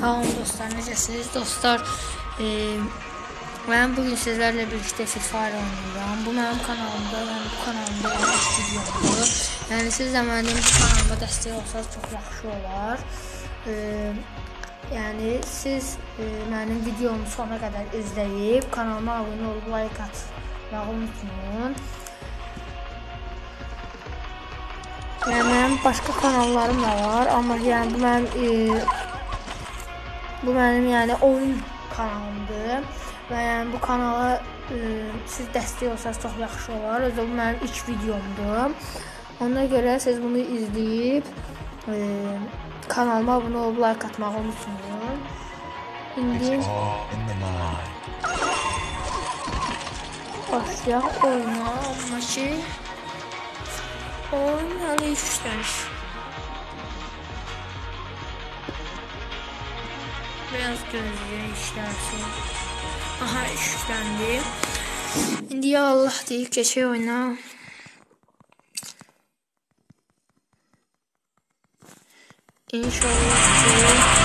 Sağ olun dostlar, necəsiniz dostlar? E, mən bugün sizlərlə birlikdə Fire oynayıram. Bu mənim kanalımda, yəni bu kanalımda ilk videomdur. Yəni siz də mənim bu kanalıma dəstək olsanız çox yaxşı olar. E, yəni siz e, mənim videomu sona qədər izləyib kanalıma abunə olub like atmağı unutmayın. Yəni mənim başqa kanallarım da var, amma yəni bu mənim e, bu mənim yəni oyun kanalımdır və yəni bu kanala e, siz dəstək olsanız çox yaxşı olar. Özü bu mənim ilk videomdur. Ona görə siz bunu izləyib e, kanalıma abunə olub like atmağı unutmayın. İndi başlayaq oyuna, amma ki oyun hələ işləmiş. Biraz gözlüyor işlersin. Aha işlendi. İndi ya Allah deyip geçey oyna. İnşallah ki.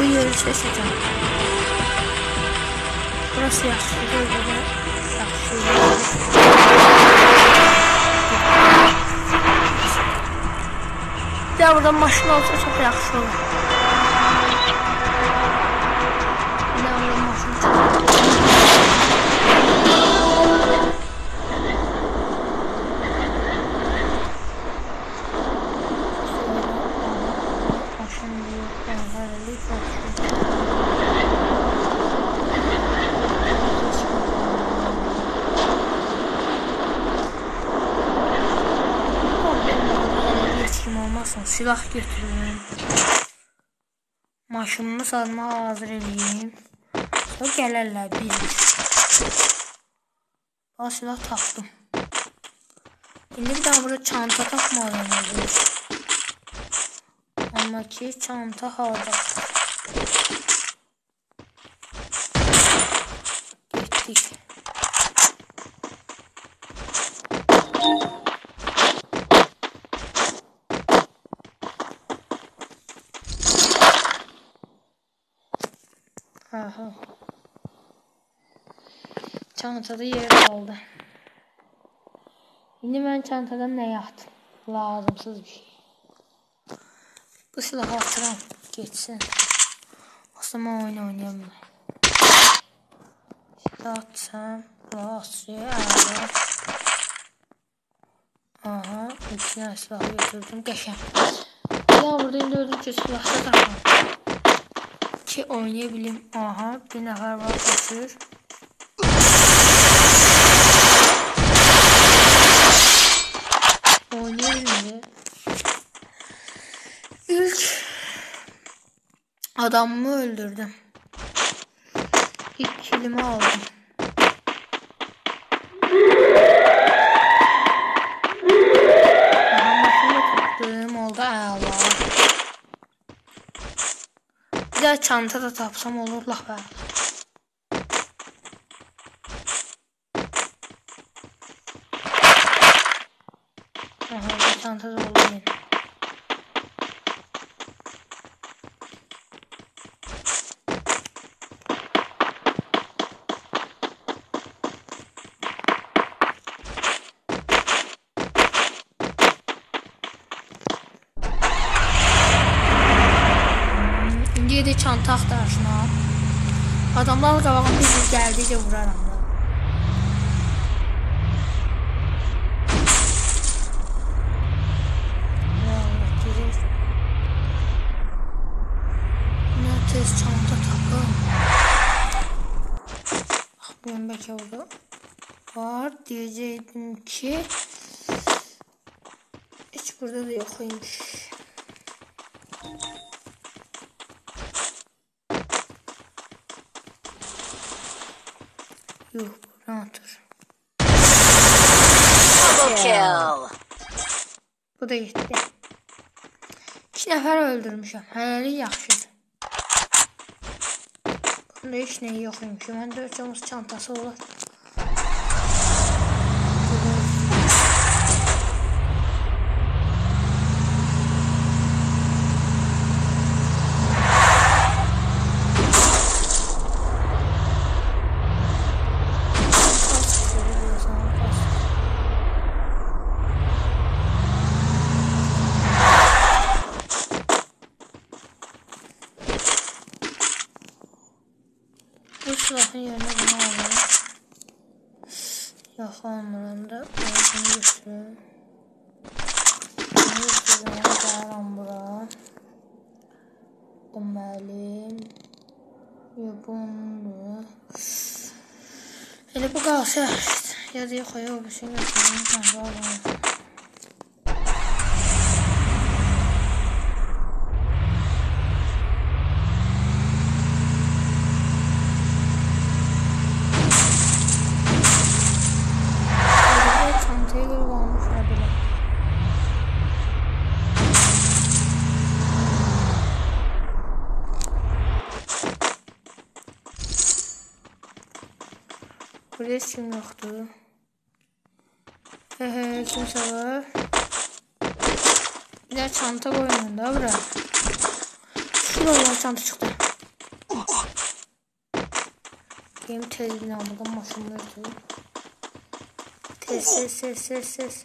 Bu yeri seçəcəm. Burası yaxşıdır, burada yaxşıdır. Bir də burada maşın olsa çox yaxşı olar. Bir də burada maşın çox Maşın büyük, engelli, başlıyor. Silah götürürüm. Maşınımı salmağa hazır eləyim. Sonra gələrlər bir. Bax silah tapdım. İndi bir daha burada çanta tapmalıyım. özüm. Amma ki çanta harda? Çantada yer kaldı. Şimdi ben çantadan ne yaptım? Lazımsız bir şey. Bu silahı atıram. Geçsin. Aslında oyun oynayamam. Silah atsam. Lasya. Aha. İçine silahı götürdüm. Geçen. Ya burada indi öldükçe silahda takmam. Ki oynayabilim. Aha. Bir nefer var. Kaçır. Oynayabilirim. İlk adamımı öldürdüm. İlk kilimi aldım. Bir daha çanta da tapsam olur lah be. çantada olmayın. Gedi çanta axtarışına. Adamlar qabağında biz gəldikcə vuraram. 25 oldu. Var diyecektim ki hiç burada da yokmuş. Yuh buradan otur. Double kill. Bu da gitti. İki nefer öldürmüşüm. Helali yak. Bunda heç nə yox imiş. Məndə ölçəmiz çantası Nasıl bakın yerine bunu alayım? Yok da Ben şimdi düştüm. Hiç kim yoktu. Hehe kimse var. Bir de çanta koyun da bura. Şuradan çanta çıktı. Benim tezgahını almadan maşınımı ötüyorum. Ses ses ses ses ses.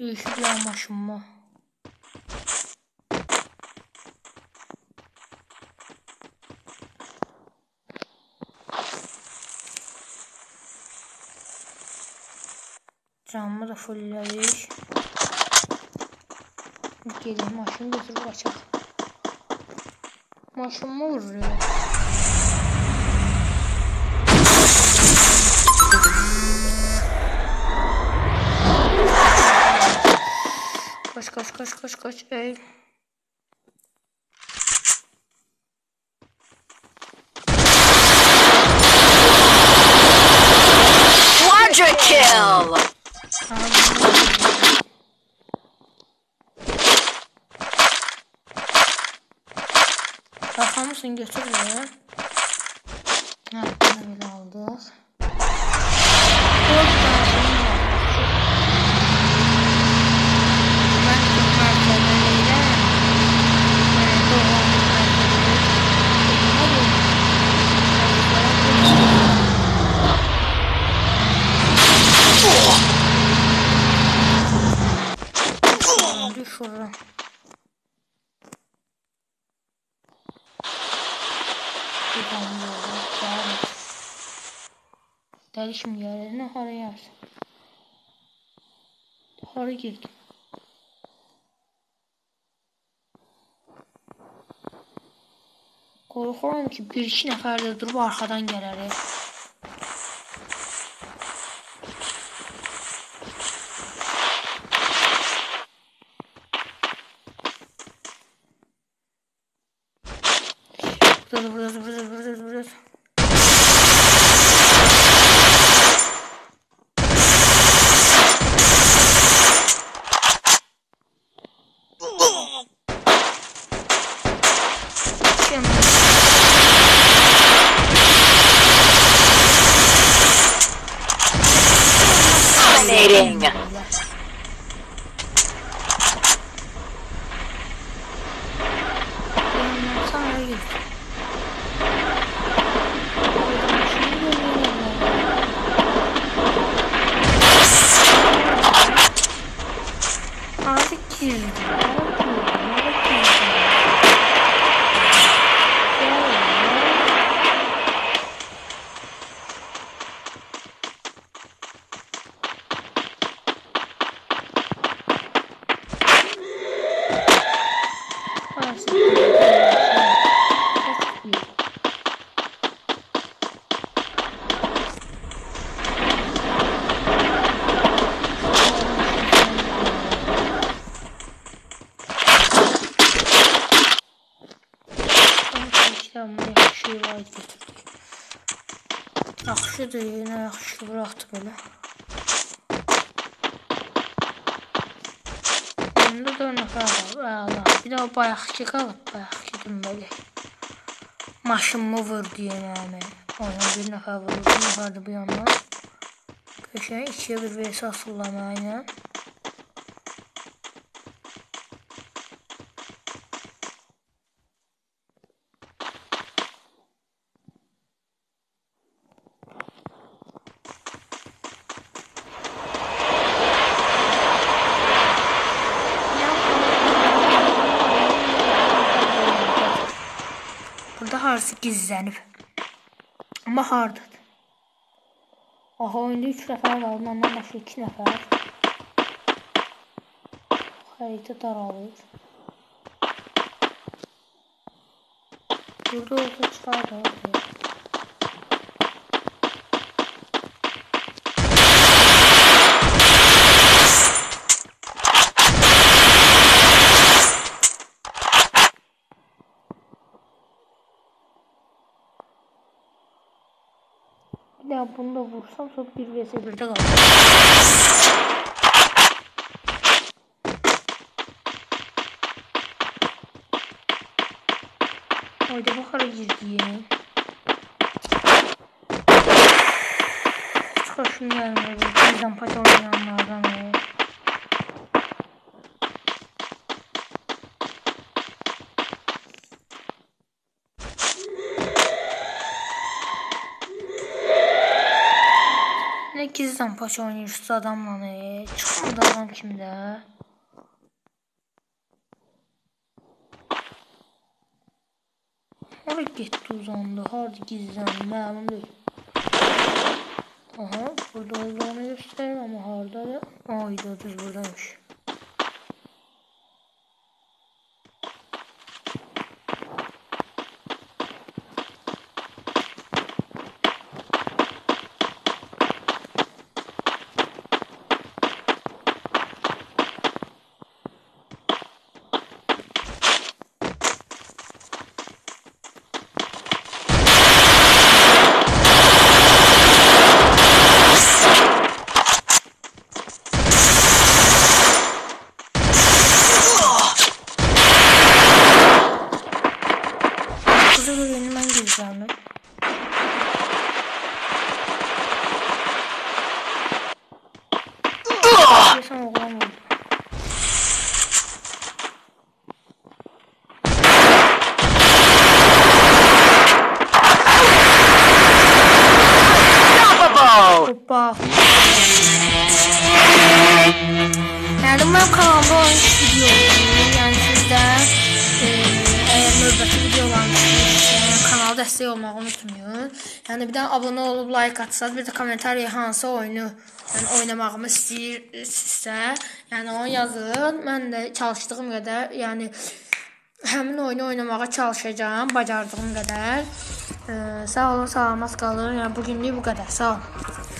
Değişikler maşım var. Canımı da fullledik. Gelin maşını götürüp kaçak. Maşımı vuruyor. Koş koş koş. Ey. Quadra kill. Bakar mısın götür buraya. Ha, bunu böyle aldık. Dört tane şeyim var. Ben çok merkezleriyle e, doğranmış merkezleri. Buna bu. Düşürürüm. Bir tane et. Deli şimdi yerine hara yersin. Hara girdim. Qorxuram ki, bir-iki nəfər də durub arxadan gələr. Burada, burada, burada, burada, burada. Şimdi. Yaxşıdır, yenə yaxşı buraxdı belə. Bunda da nəfər var, əla. Bir də o bayaqki qalıb, bayaqki deməli. Maşınımı vurdu yenə. Ona bir nəfər vurdu, bir nəfər də bu yandan. Köşəyə ikiyə bir vs asırlar ilə. Burada harası gizlənib. Amma hardadır? Aha oyunda 3 nəfər var, ondan başqa 2 nəfər. Xəritə daralır. Burada olsa çıxardı. Bunu da vursam sonra bir vs 1'de kalır. Haydi bakalım girdiye. Hiç hoşum gelmedi. Bizden paç oynayanlardan o. Ne gizden paç oynuyorsun adamla ne? Çıkmadı adam kimde? Hara getdi uzandı, harda gizləndi, məlum deyil. Aha, burada olduğunu göstərir, amma hardadır? Ayda düz buradaymış. Dəstək olmağı unutmayın. Yəni bir də abunə olub like atsanız, bir də kommentariya hansı oyunu yəni oynamağımı istəyirsinizsə, yəni onu yazın. Mən də çalışdığım qədər, yəni həmin oyunu oynamağa çalışacağam, bacardığım qədər. Ee, sağ olun, salamat qalın. Yəni bugünlük bu qədər. Sağ olun.